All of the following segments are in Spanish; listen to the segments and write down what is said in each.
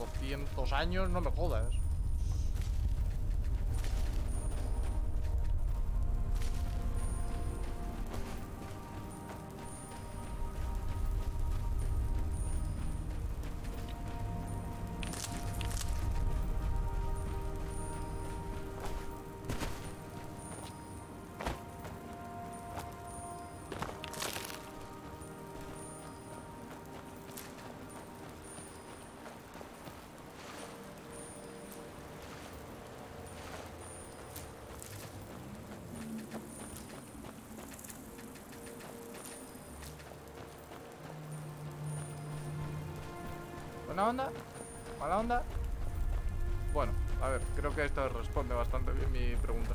200 años, no me jodas. ¿Buena onda? ¿Mala onda? Bueno, a ver, creo que esto responde bastante bien mi pregunta.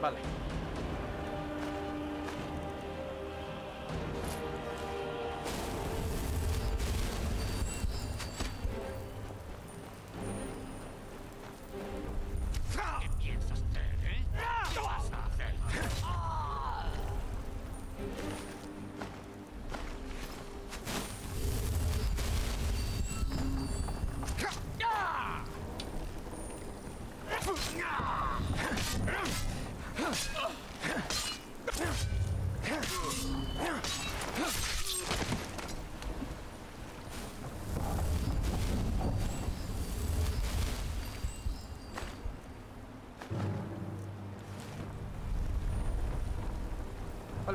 Vale. ¿Qué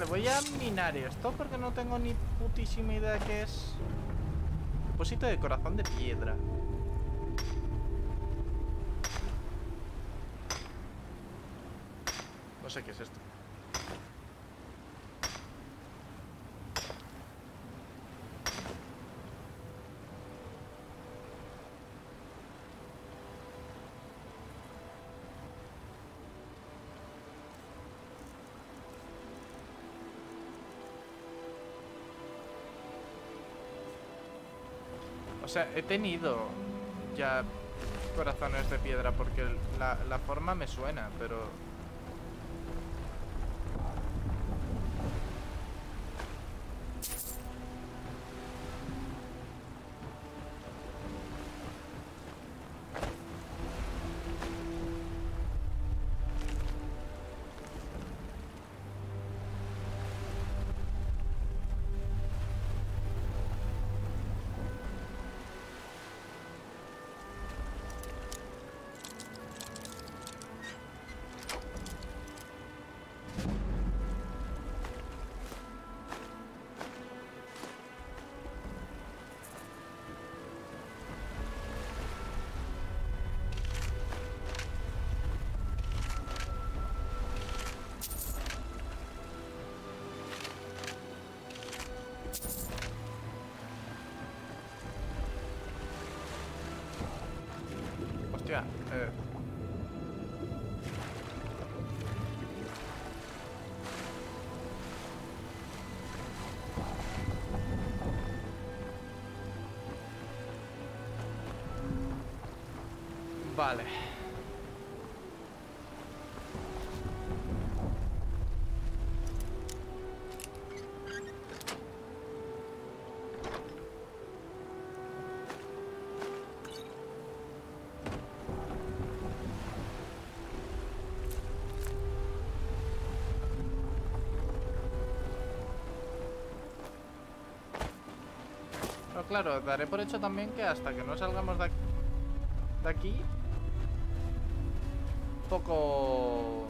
Voy a minar esto porque no tengo ni putísima idea qué es. Depósito de corazón de piedra. No sé qué es esto. Sea, he tenido ya corazones de piedra porque la, la forma me suena, pero... Vale. Claro, daré por hecho también que hasta que no salgamos de aquí, de aquí poco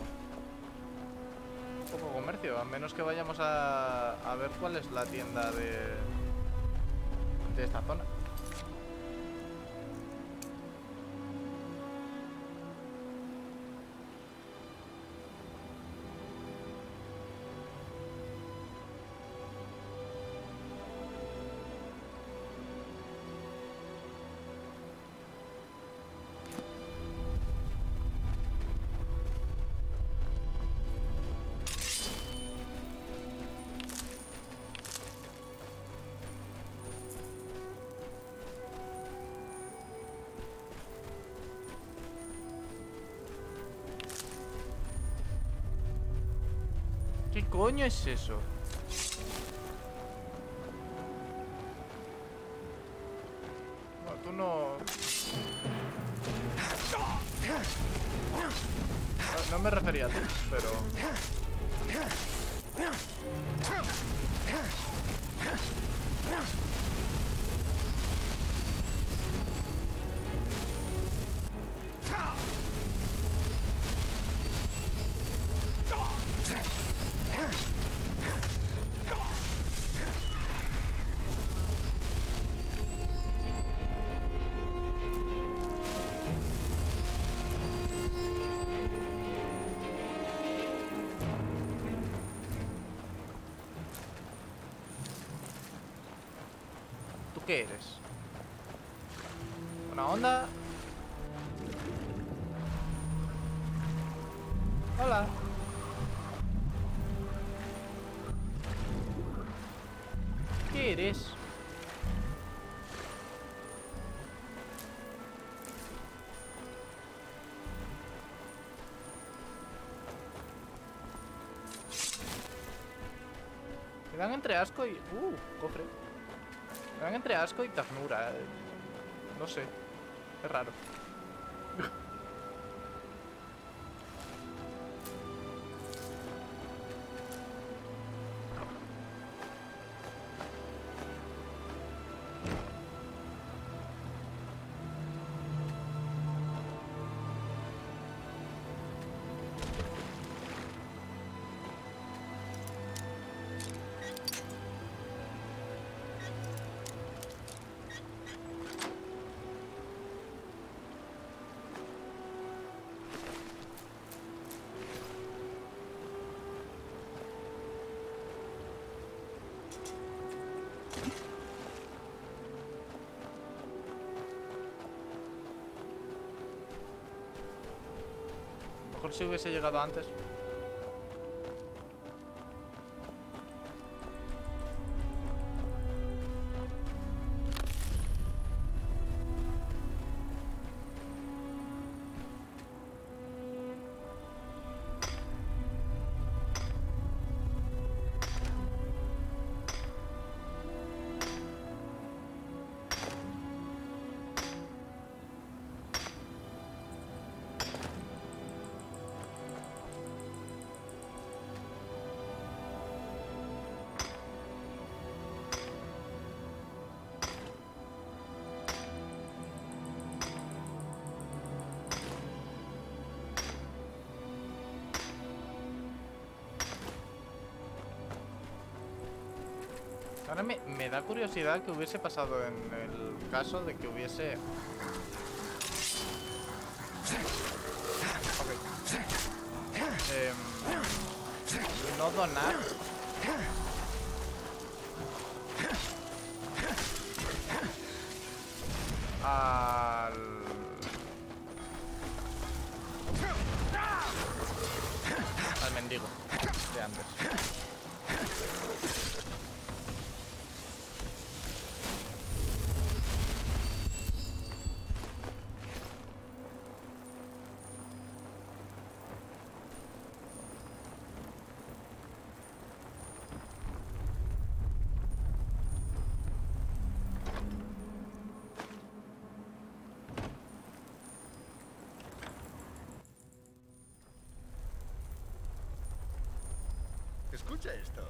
poco comercio, a menos que vayamos a, a ver cuál es la tienda de, de esta zona. Coño es eso? Qué eres? ¿Una onda? Hola. ¿Qué eres? Me dan entre asco y... Uh, cofre. Me dan entre asco y ternura. eh. No sé. Es raro. Mejor si hubiese llegado antes. Ahora me, me da curiosidad que hubiese pasado en el caso de que hubiese... Em, no donar. Al... Al mendigo de antes. Escucha esto.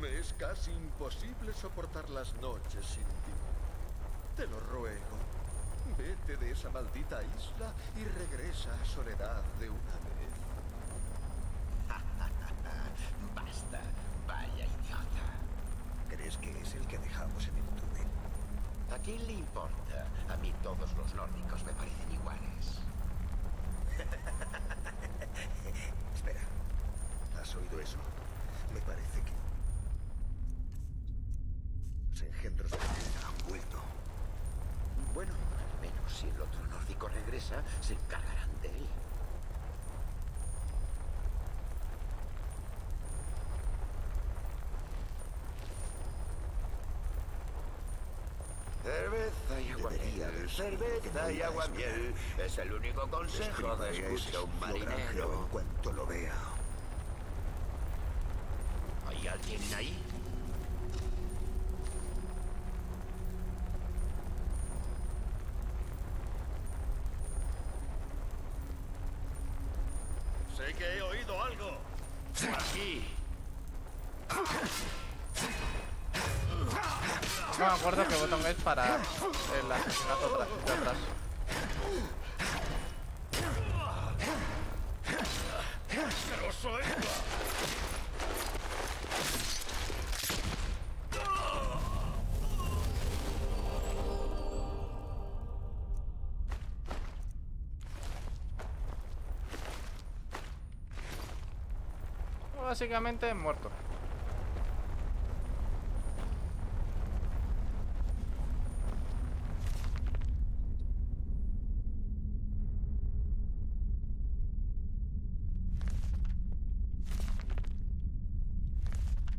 Me es casi imposible soportar las noches sin ti. Te lo ruego. Vete de esa maldita isla y regresa a Soledad de una vez. Basta. Vaya idiota. ¿Crees que es el que dejamos en el túnel? ¿A quién le importa? A mí todos los nórdicos me parecen iguales. Espera. ¿Has oído eso? Me parece que... Los engendros de la han vuelto. Bueno, al menos si el otro nórdico regresa, se encargarán de él. Cerveza y agua miel, que cerveza y agua miel. Es el único consejo ese escucha un marinero. en cuanto lo vea. ¿Hay alguien ahí? Sé que he oído algo. Aquí. No me acuerdo qué botón es para el asesinato atrás- atrás. Básicamente muerto.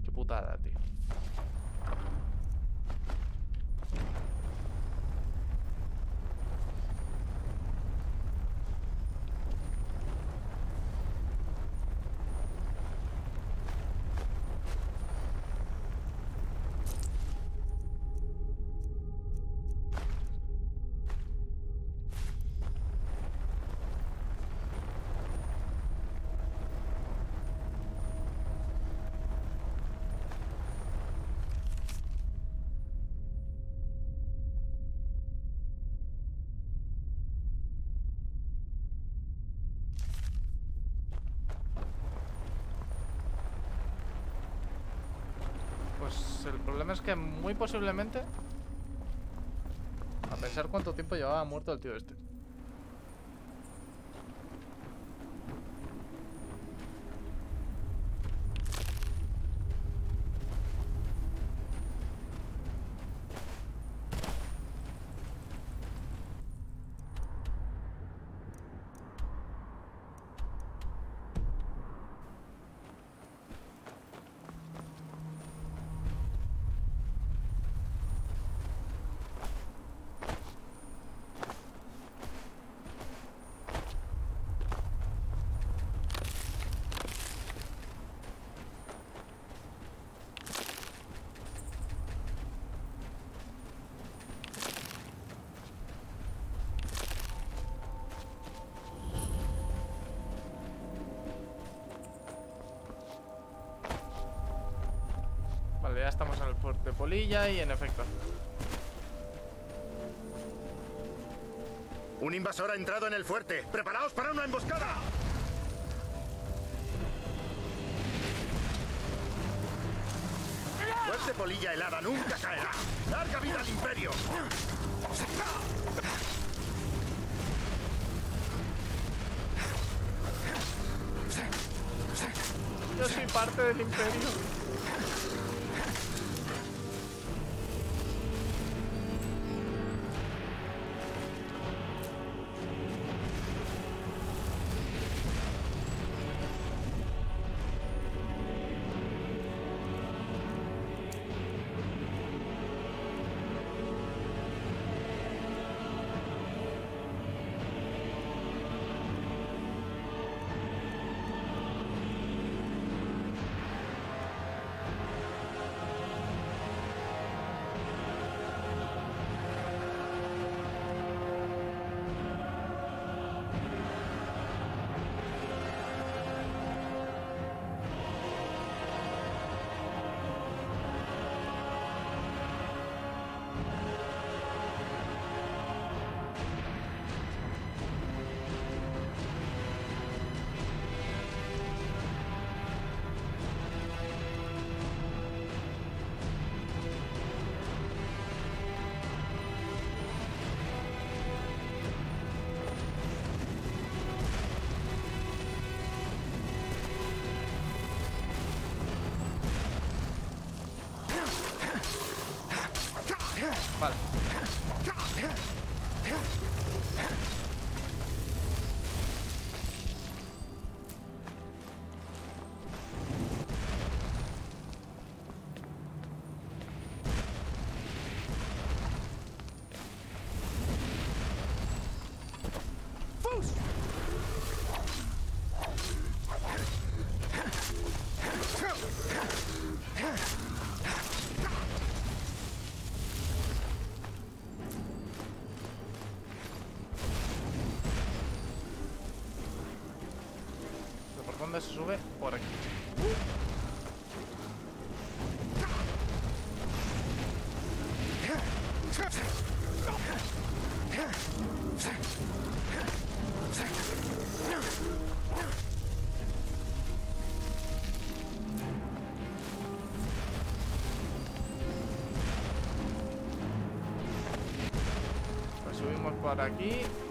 Qué putada, tío. Pues el problema es que muy posiblemente... A pensar cuánto tiempo llevaba muerto el tío este. Ya estamos en el fuerte Polilla y en efecto. Un invasor ha entrado en el fuerte. ¡Preparaos para una emboscada! Fuerte polilla helada nunca caerá. ¡Larga vida al imperio! Yo soy parte del imperio. Se sube? Por aquí. Pues subimos por aquí.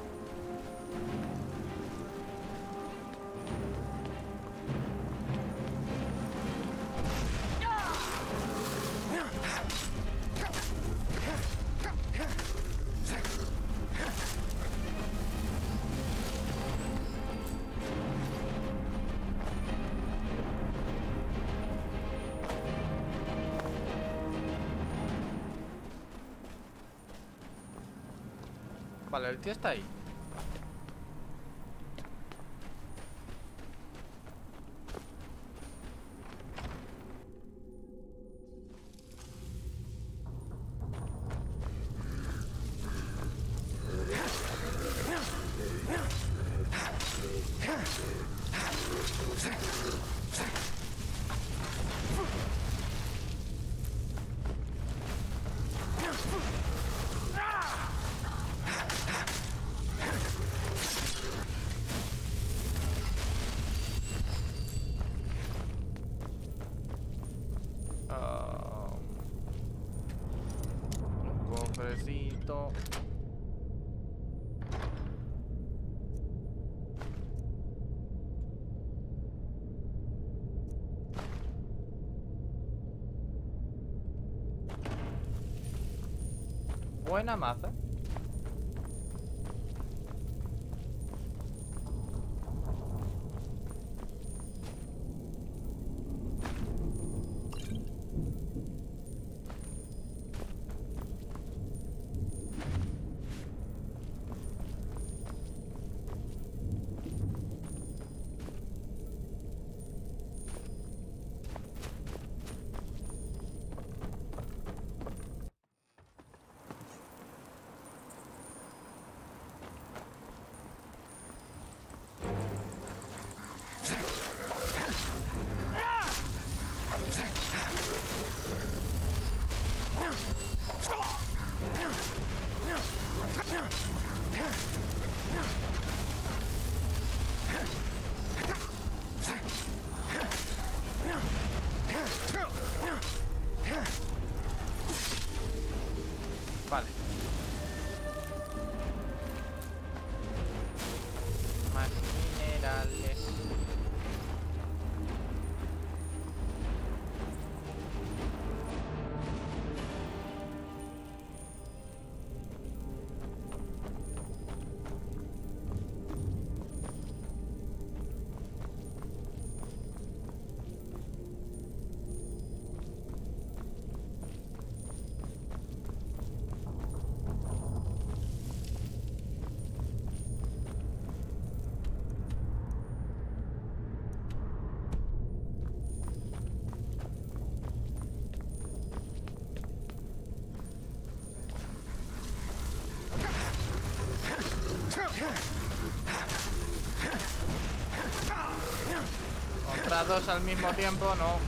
Vale, el tío está ahí. Buena maza. Dos al mismo tiempo, no.